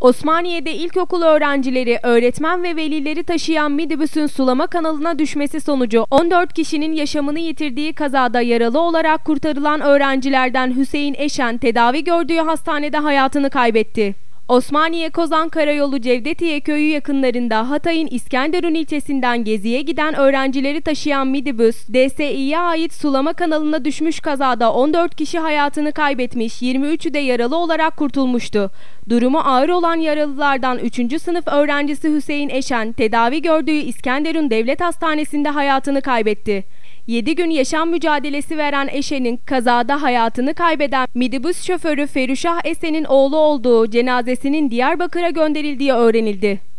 Osmaniye'de ilkokul öğrencileri, öğretmen ve velileri taşıyan midibüsün sulama kanalına düşmesi sonucu 14 kişinin yaşamını yitirdiği kazada yaralı olarak kurtarılan öğrencilerden Hüseyin Eşen tedavi gördüğü hastanede hayatını kaybetti. Osmaniye Kozan Karayolu Cevdetiye köyü yakınlarında Hatay'ın İskenderun ilçesinden Gezi'ye giden öğrencileri taşıyan midibüs, DSİ'ye ait sulama kanalına düşmüş kazada 14 kişi hayatını kaybetmiş, 23'ü de yaralı olarak kurtulmuştu. Durumu ağır olan yaralılardan 3. sınıf öğrencisi Hüseyin Eşen, tedavi gördüğü İskenderun Devlet Hastanesi'nde hayatını kaybetti. 7 gün yaşam mücadelesi veren Eşen'in kazada hayatını kaybeden midibüs şoförü Feruşah Esen'in oğlu olduğu cenazesinin Diyarbakır'a gönderildiği öğrenildi.